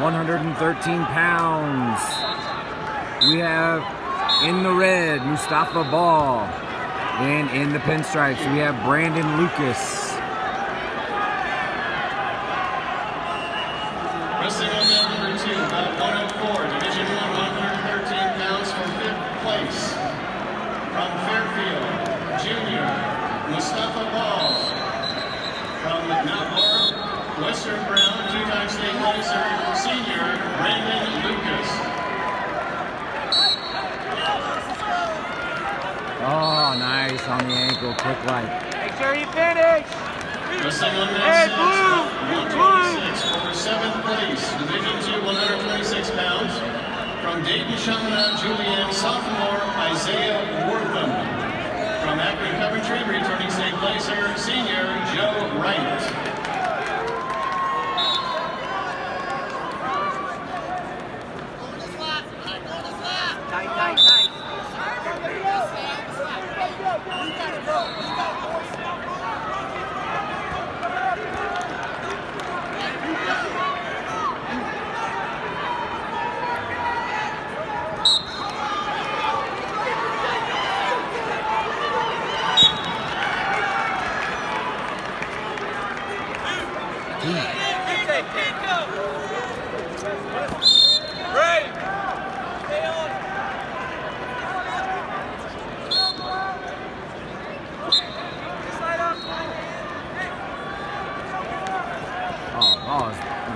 113 pounds. We have in the red, Moustapha Bal. And in the pinstripes, we have Bradon Lucas. Wrestling on number two, about 104, Division 1, 113 pounds for fifth place. From Fairfield, Junior, Moustapha Bal. From Nahor, Western Brown, two-time state placer, Senior, Bradon Lucas. Oh, nice on the ankle, quick light. Make sure you finish. Wrestling on Hey, mat blue! 126 for seventh place, Division 2, 126 pounds. From Dayton, Chaminade, Julienne, sophomore, Isaiah Wortham. From Akron, Coventry, returning 再走一个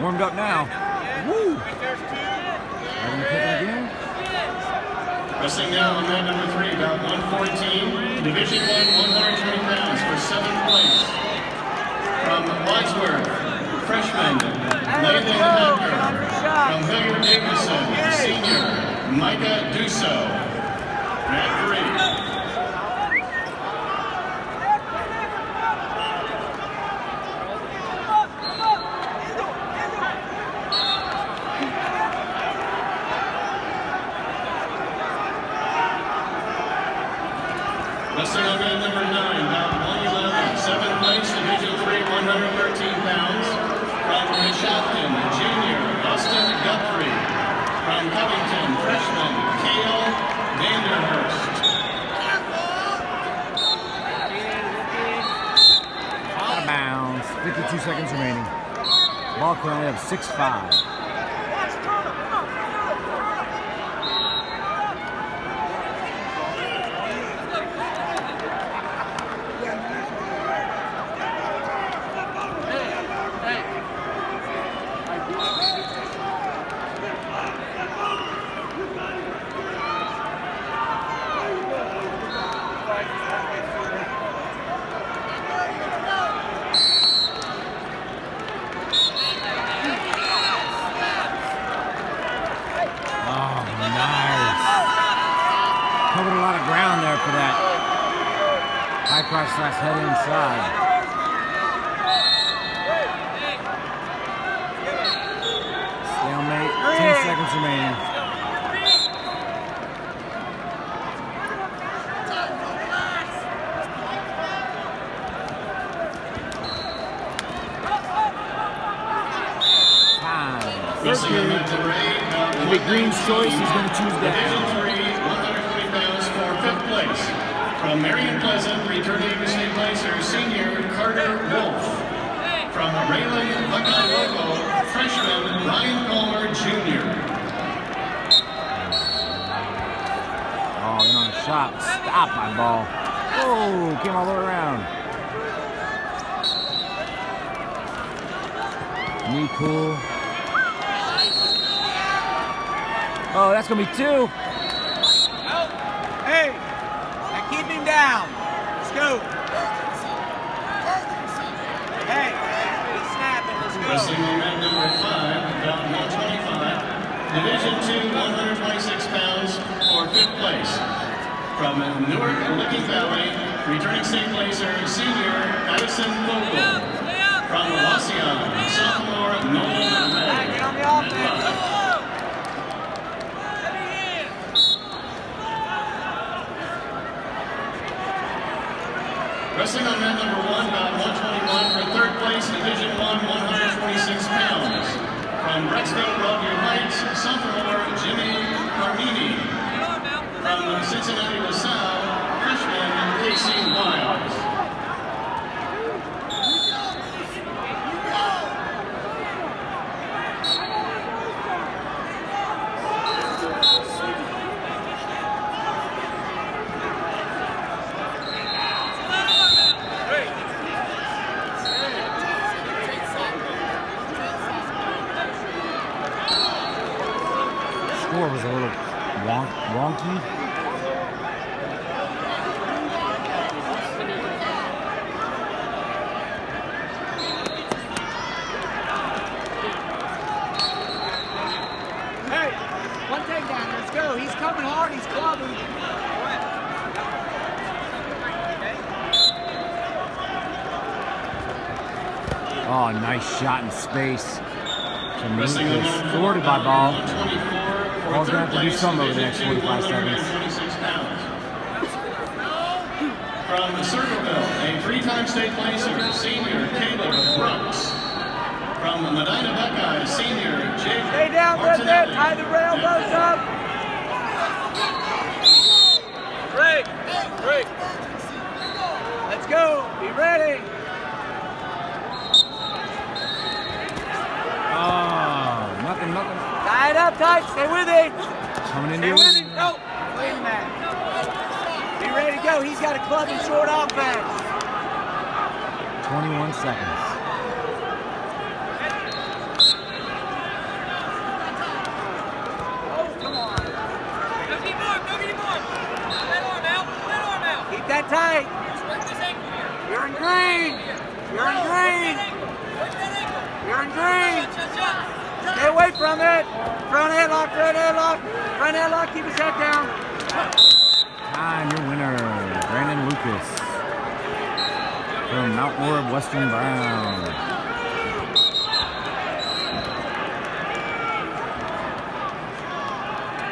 warmed up now. Woo! Wrestling now on number three, about 114, Division 1, 120 pounds for seventh place. From Wadsworth, freshman, Landon Hacker. From Hilliard Davidson, senior, Micah Duso. Mat three. Number nine, about 111, seventh place, Division 3, 113 pounds. From junior, Austin Guthrie. From Covington, freshman. Out of bounds. 52 seconds remaining. Bal currently have 6-5. Oh, nice. Covered a lot of ground there for that. High cross slash head inside. Stalemate, 10 seconds remaining. Time. Wrestling on mat number It'll be Green's choice. He's going to choose Division down. 3, 120 pounds for fifth place. From Marion Pleasant, returning state placer, senior Carter Wolf. From Rayland Buckeye freshman Ryan Palmer Jr. Oh, in on a shot. Stop my ball. Oh, came all the way around. Knee cool. Oh, that's gonna be two. Hey, now keep him down. Let's go. Hey, he's snapping. Let's go. Wrestling on number five, about 125. Division 2, 126 pounds for fifth place. From Newark, Licking Valley, returning state placer, senior Addison Vogel. From Wauseon, sophomore Nolan Ray. get on the offense. Wrestling on mat number one, about 121 for third place, Division 1, 126 pounds. From Rexville, Rock before was a little wonk, wonky. Hey, one takedown. Let's go. He's coming hard. He's clubbing. Oh, nice shot in space. From Wrestling the Lucas. one Thwarted by Bal. 24 for Bal's gonna have to do place, something over the next 45 seconds. 126 pounds. From Circleville, a three-time state placer, senior Caleb Brooks. From Medina Buckeyes, senior Jake Stay down with eh? it. Tie the rail boats up. Break. Break. Let's go. Be ready. Tie it up tight. Stay with it. Coming Stay into with it. it. No. Wait a minute. Be ready to go. He's got a club and short offense. 21 seconds. Oh, come on. Go get more, go get more. That arm out, that arm out. Keep that tight. Just work this ankle. You're in green. You're in green. Work that ankle. You're in green. Stay away from it. Front headlock, front headlock. Front headlock. Keep his head down. Time, your winner, Bradon Lucas. From Mount Orab, Western Brown.